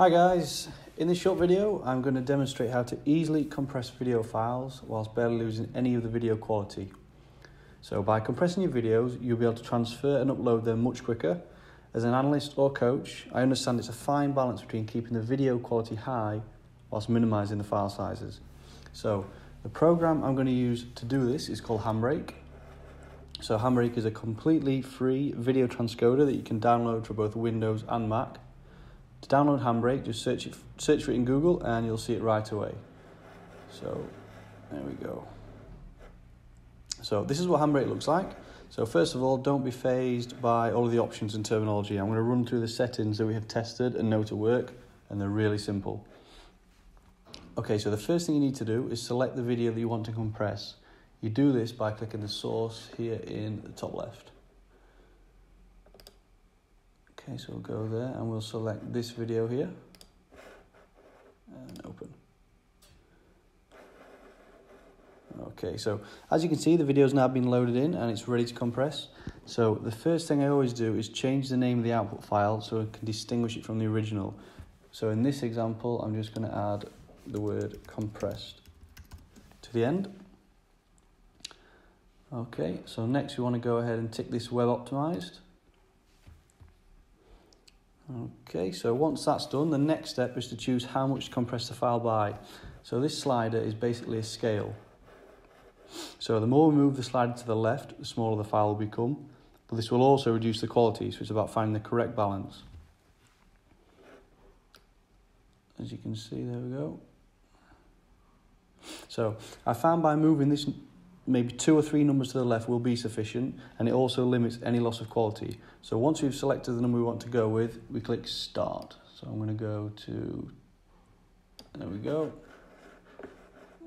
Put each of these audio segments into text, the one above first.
Hi guys, in this short video I'm going to demonstrate how to easily compress video files whilst barely losing any of the video quality. So by compressing your videos you'll be able to transfer and upload them much quicker. As an analyst or coach I understand it's a fine balance between keeping the video quality high whilst minimising the file sizes. So the program I'm going to use to do this is called Handbrake. So Handbrake is a completely free video transcoder that you can download for both Windows and Mac. To download Handbrake, just search, it, search for it in Google and you'll see it right away. So there we go. So this is what Handbrake looks like. So first of all, don't be phased by all of the options and terminology. I'm going to run through the settings that we have tested and know to work, and they're really simple. Okay, so the first thing you need to do is select the video that you want to compress. You do this by clicking the source here in the top left. Okay, so we'll go there and we'll select this video here and open. Okay, so as you can see, the video's now been loaded in and it's ready to compress. So the first thing I always do is change the name of the output file so I can distinguish it from the original. So in this example, I'm just going to add the word compressed to the end. Okay, so next we want to go ahead and tick this web optimized. Okay, so once that's done, the next step is to choose how much to compress the file by. So this slider is basically a scale. So the more we move the slider to the left, the smaller the file will become. But this will also reduce the quality, so it's about finding the correct balance. As you can see, there we go. So I found by moving this maybe two or three numbers to the left will be sufficient and it also limits any loss of quality. So once we've selected the number we want to go with, we click start. So I'm going to go to, there we go,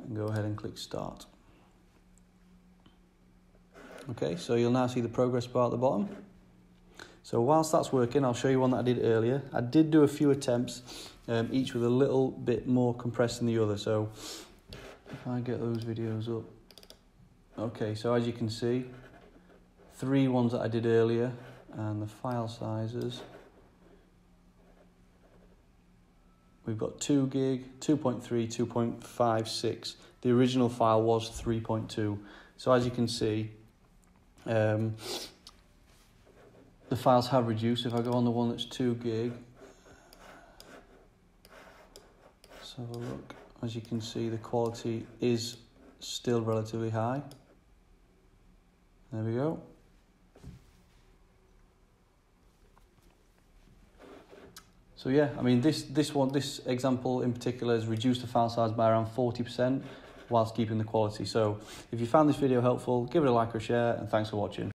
and go ahead and click start. Okay, so you'll now see the progress bar at the bottom. So whilst that's working, I'll show you one that I did earlier. I did do a few attempts, um, each with a little bit more compressed than the other. So if I get those videos up, Okay, so as you can see, three ones that I did earlier, and the file sizes. We've got 2 gig, 2.3, 2.56. The original file was 3.2. So as you can see, um, the files have reduced. If I go on the one that's 2 gig, let's have a look. As you can see, the quality is still relatively high. There we go. So yeah, I mean this this one this example in particular has reduced the file size by around 40% whilst keeping the quality. So if you found this video helpful, give it a like or share and thanks for watching.